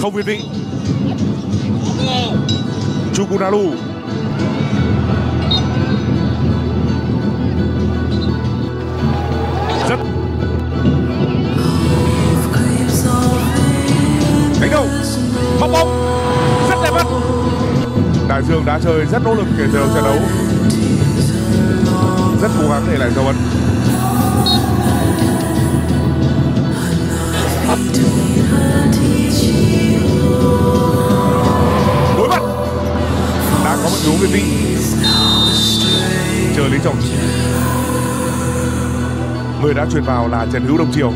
không việt vị chukunaru, rất cánh đầu. Bóc bóng. Rất đẹp mắt. Đại dương đã chơi rất nỗ lực kể từ trận đấu. Rất cố gắng để lại dấu ấn. đã truyền vào là Trần Hữu Đông Triều.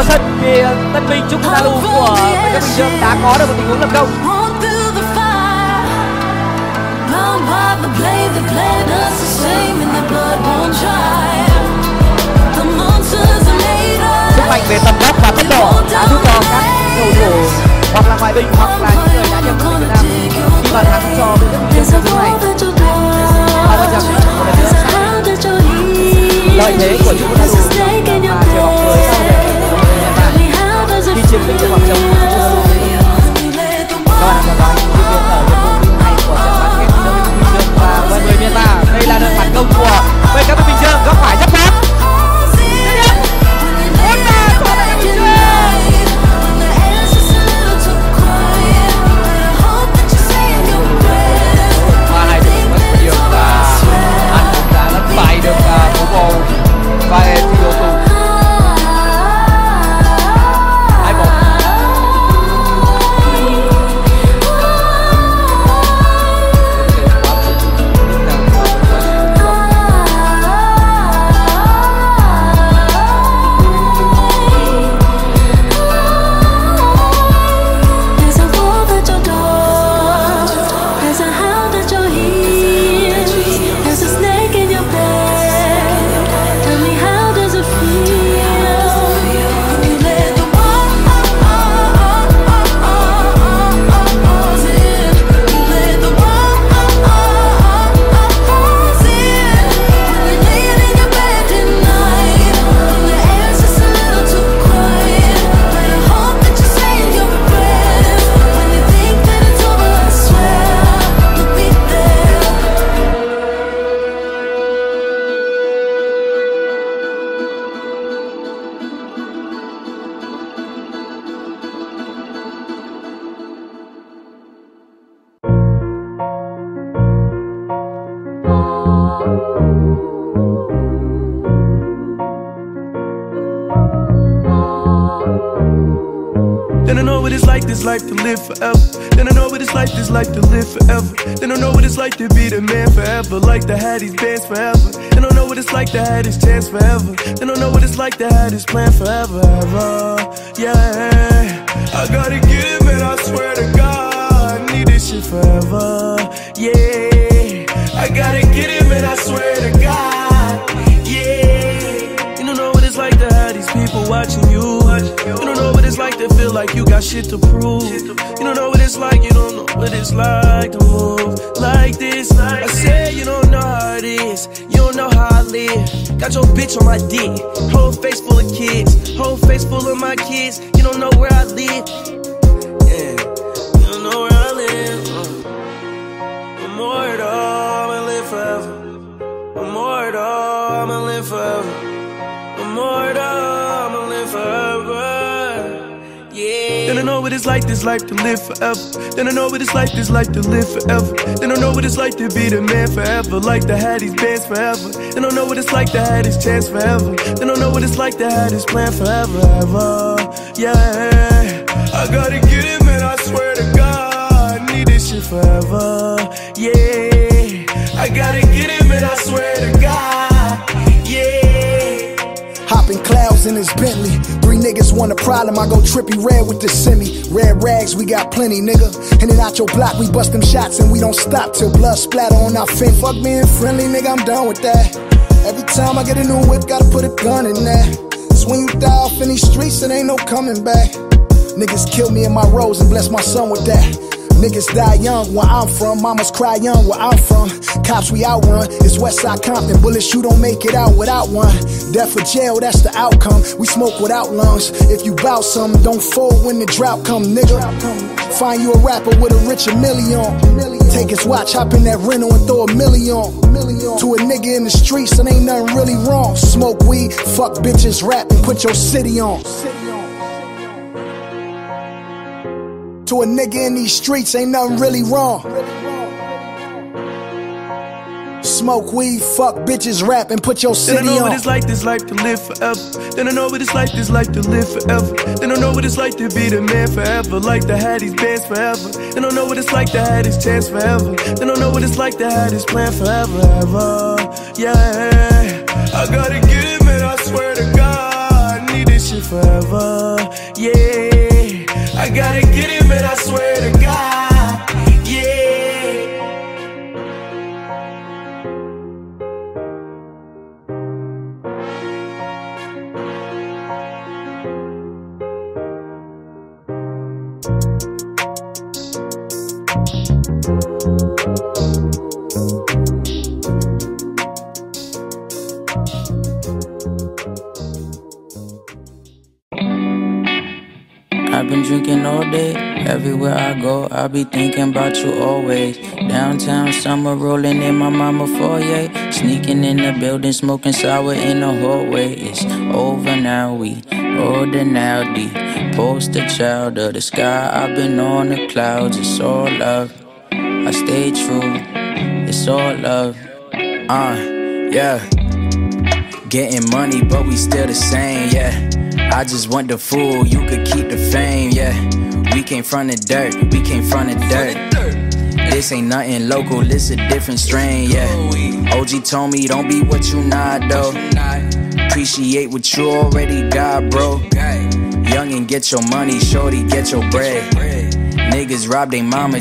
vào sân thì ờ, tân binh chúng ta lu của các bình dương đã có được một tình huống lập công. The blade, the blade does the same and the blood won't dry. what it's like, this life to live forever. Then I know what it's like, this life to live forever. Then I know what it's like to be the man forever. Like to have these bands forever. Then I know what it's like to have this chance forever. Then I know what it's like to have this plan forever. Ever. Yeah. like you got shit to prove. You don't know what it's like, you don't know what it's like to move like this. I said you don't know how it is, you don't know how I live. Got your bitch on my dick, whole face full of kids, whole face full of my kids. You don't know where I live. I know what it's like this life to live forever. Then I know what it's like this life to live forever. Then I know what it's like to be the man forever. Like to have these bands forever. Then I know what it's like to have this chance forever. Then I know what it's like to have this plan forever. Ever. Yeah. I gotta get it, man. I swear to God. I need this shit forever. Yeah. I gotta get it, man. I swear to God. Yeah. Hopping clouds in his Bentley. Want a problem, I go trippy red with the semi. Red rags, we got plenty, nigga. And out your block, we bust them shots and we don't stop till blood splatter on our fin. Fuck being friendly, nigga, I'm done with that. Every time I get a new whip, gotta put a gun in there. Cause when you die off in these streets, it ain't no coming back. Niggas kill me in my rose and bless my son with that. Niggas die young where I'm from, mamas cry young where I'm from. Cops we outrun, it's Westside Compton. Bullets you don't make it out without one. Death or jail, that's the outcome. We smoke without lungs. If you bout something, don't fold when the drought come, nigga. Find you a rapper with a richer million. Take his watch, hop in that rental and throw a million. To a nigga in the streets, and ain't nothing really wrong. Smoke weed, fuck bitches, rap, and put your city on. To a nigga in these streets, ain't nothing really wrong. Smoke weed, fuck bitches, rap, and put your city in. Then I know what on. it's like this life to live forever. Then I know what it's like this life to live forever. Then I know what it's like to be the man forever. Like to have these bands forever. Then I know what it's like to have this chance forever. Then I know what it's like to have this plan forever. Ever. Yeah. I gotta get it, man. I swear to God. I need this shit forever. Yeah. I gotta get it, all day. Everywhere I go, I be thinking about you always. Downtown summer rolling in my mama foyer. Sneaking in the building, smoking sour in the hallway. It's over now, we older now. The poster child of the sky. I've been on the clouds, it's all love. I stay true, it's all love. Uh, yeah. Getting money, but we still the same, yeah. I just want the fool, you could keep the fame, yeah. We came from the dirt, we came from the dirt. This ain't nothing local, this a different strain, yeah. OG told me don't be what you not, though. Appreciate what you already got, bro. Young and get your money, shorty, get your bread. Niggas rob they mama.